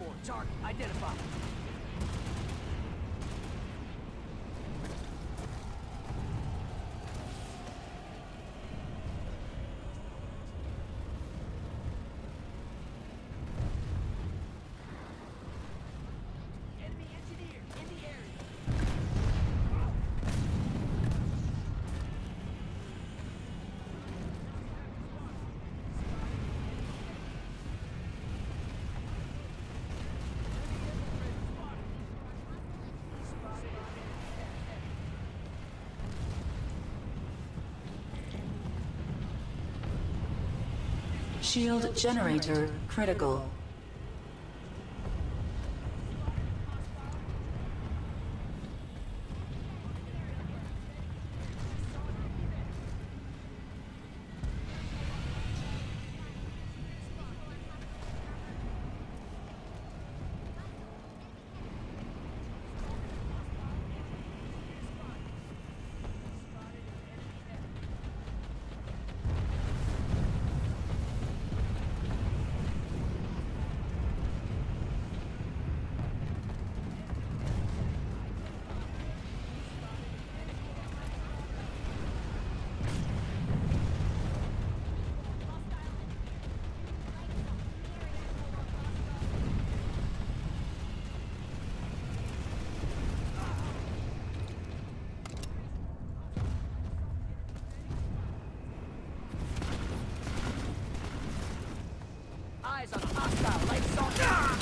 airborne. Target identified. Shield generator critical.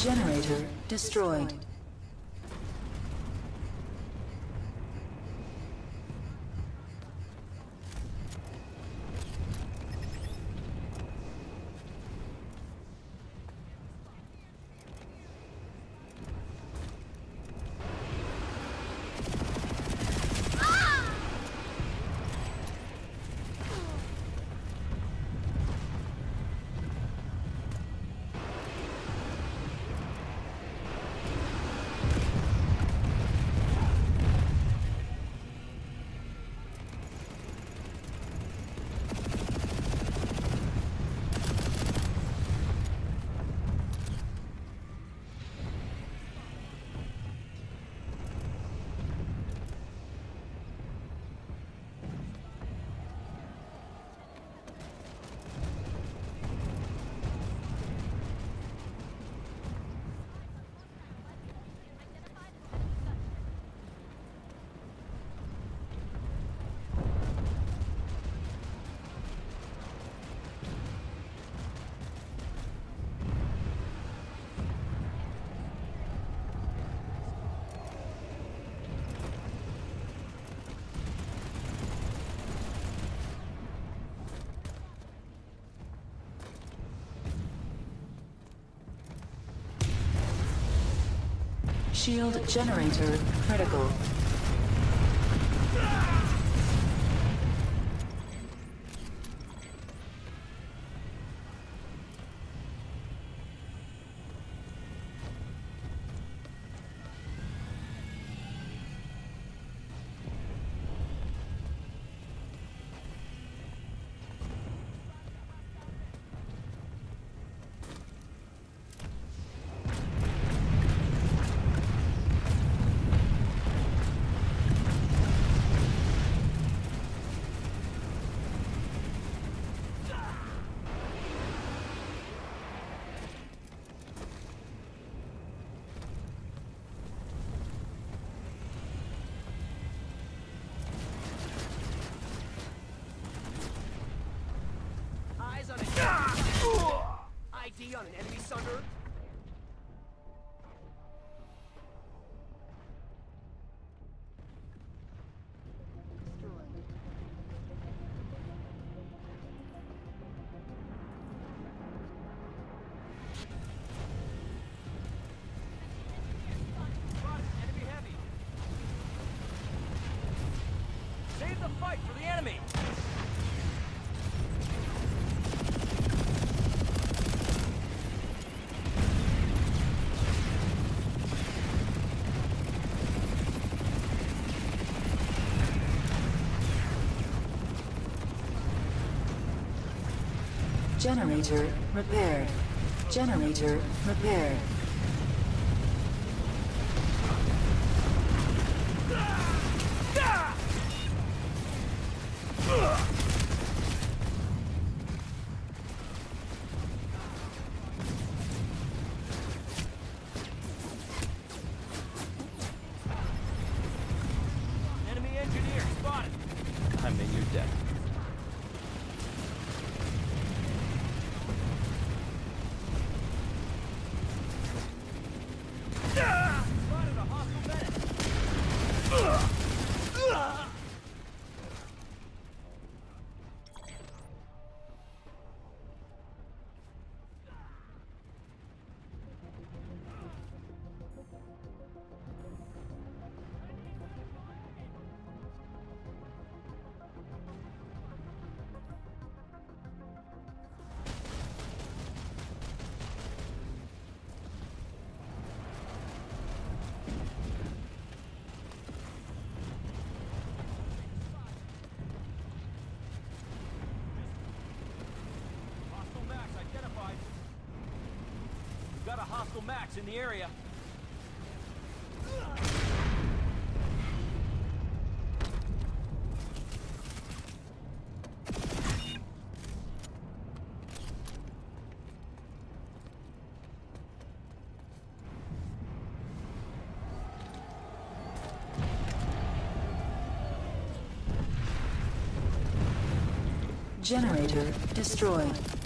Generator destroyed. Shield generator critical. The fight for the enemy. Generator repaired. Generator repaired. Hostile Max in the area. Generator destroyed.